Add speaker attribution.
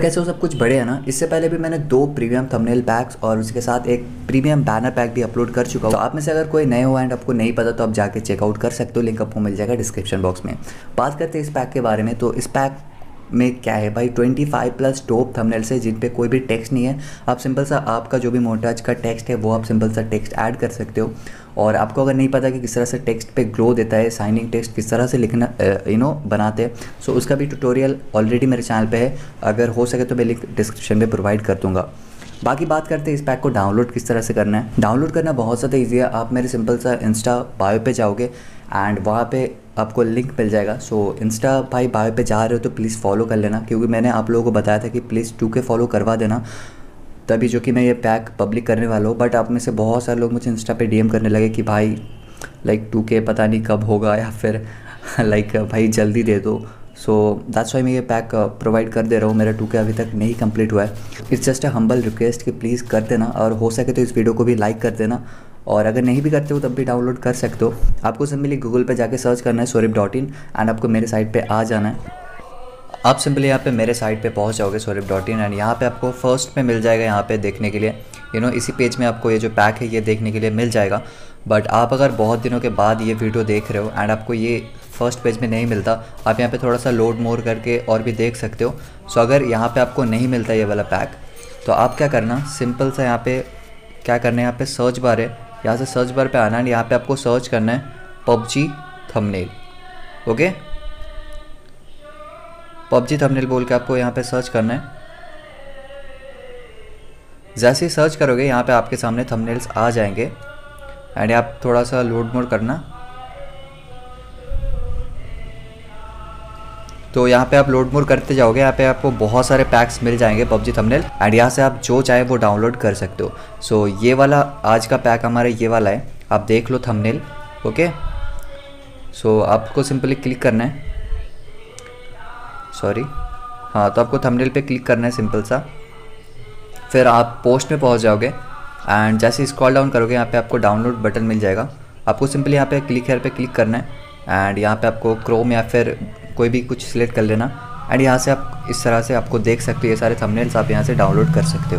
Speaker 1: कैसे वो सब कुछ बड़े हैं ना, इससे पहले भी मैंने दो प्रीमियम थंबनेल पैक्स और उसके साथ एक प्रीमियम बैनर पैक भी अपलोड कर चुका हूँ। तो आप में से अगर कोई नए हो एंड आपको नहीं पता तो आप जाके चेकआउट कर सकते हो। लिंक आपको मिल जाएगा डिस्क्रिप्शन बॉक्स में। बात करते हैं इस पैक के बारे में तो इस पैक में क्या है? भाई 25 प्लस टॉप थंबनेल से जिन पे कोई भी टेक्स्ट नहीं है, आप सिंपल सा आपका जो भी मोटाज का टेक्स्ट है, वो आप सिंपल सा टेक्स्ट ऐड कर सकते हो। और आपको अगर नहीं पता कि किस तरह से टेक्स्ट पे ग्लो देता है साइनिंग टेक्स्ट किस तरह से लिखना यू नो बनाते हैं। सो उसका भी ट्यूटोरियल ऑलरेडी मेरे चैनल पे है। अगर हो सके तो मैं लिंक डिस्क्रिप्शन में प्रोवाइड कर दूँगा। बाकी बात करते हैं इस पैक को डाउनलोड किस तरह से करना है। डाउनलोड करना बहुत ज़्यादा ईजी है। आप मेरे सिंपल सा इंस्टा बायो पे जाओगे एंड वहाँ पे आपको लिंक मिल जाएगा। सो इंस्टा भाई बायो पे जा रहे हो तो प्लीज़ फॉलो कर लेना, क्योंकि मैंने आप लोगों को बताया था कि प्लीज़ टू के फॉलो करवा देना, तभी जो कि मैं ये पैक पब्लिक करने वाला हूँ। बट आप में से बहुत सारे लोग मुझे इंस्टा पे डीएम करने लगे कि भाई लाइक टू के पता नहीं कब होगा या फिर लाइक भाई जल्दी दे दो। सो दैट्स वाई मैं ये पैक प्रोवाइड कर दे रहा हूँ। मेरा टू के अभी तक नहीं कंप्लीट हुआ है। It's just a humble request कि प्लीज़ कर देना। और हो सके तो इस वीडियो को भी लाइक कर देना। और अगर नहीं भी करते हो तब भी डाउनलोड कर सकते हो। आपको सिंपली गूगल पे जाके सर्च करना है सोरिप डॉट इन एंड आपको मेरे साइट पे आ जाना है। आप सिंपली यहाँ पे मेरे साइट पे पहुँच जाओगे सोरिप डॉट इन एंड यहाँ पे आपको फ़र्स्ट में मिल जाएगा यहाँ पे देखने के लिए। यू you नो know, इसी पेज में आपको ये जो पैक है ये देखने के लिए मिल जाएगा। बट आप अगर बहुत दिनों के बाद ये वीडियो देख रहे हो एंड आपको ये फ़र्स्ट पेज में नहीं मिलता आप यहाँ पे थोड़ा सा लोड मोर करके और भी देख सकते हो। सो so, अगर यहाँ पे आपको नहीं मिलता ये वाला पैक तो आप क्या करना? सिंपल सा यहाँ पे क्या करना है? यहाँ पे सर्च बार है। यहाँ से सर्च बार पे आना है यहाँ पे आपको सर्च करना है PUBG thumbnail okay PUBG thumbnail बोल के आपको यहाँ पे सर्च करना है। जैसे ही सर्च करोगे यहाँ पे आपके सामने थंबनेल्स आ जाएँगे। एंड आप थोड़ा सा लोड मोड करना। तो यहाँ पे आप लोड मोड करते जाओगे यहाँ पे आपको बहुत सारे पैक्स मिल जाएँगे पबजी थंबनेल एंड यहाँ से आप जो चाहे वो डाउनलोड कर सकते हो। सो so, ये वाला आज का पैक हमारा ये वाला है। आप देख लो थंबनेल ओके सो आपको सिंपली क्लिक करना है। सॉरी हाँ तो आपको थंबनेल पे क्लिक करना है सिंपल सा। फिर आप पोस्ट में पहुँच जाओगे। एंड जैसे स्क्रॉल डाउन करोगे, यहाँ पे आपको डाउनलोड बटन मिल जाएगा। आपको सिंपली यहाँ पे क्लिक हेयर पे क्लिक करना है। एंड यहाँ पे आपको क्रोम या फिर कोई भी कुछ सिलेक्ट कर लेना। एंड यहाँ से आप इस तरह से आपको देख सकते हो, ये सारे थंबनेल्स आप यहाँ से डाउनलोड कर सकते हो।